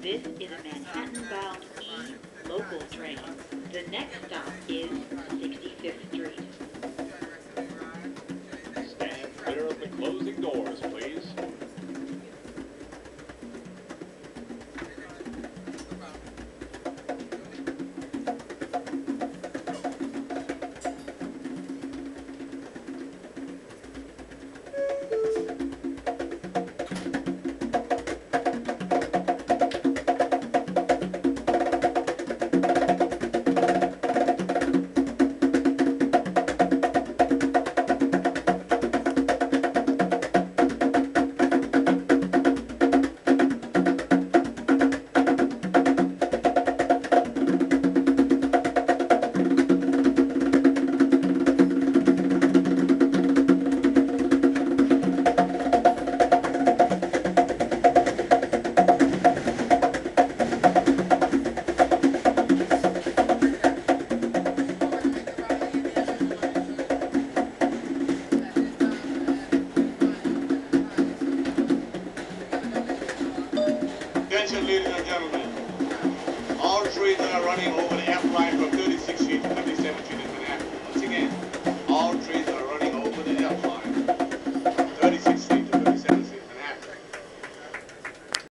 This is a Manhattan-bound E local train. The next stop is 65th Street. Stand clear of the closing doors, please. Attention, ladies and gentlemen. All trains that are running over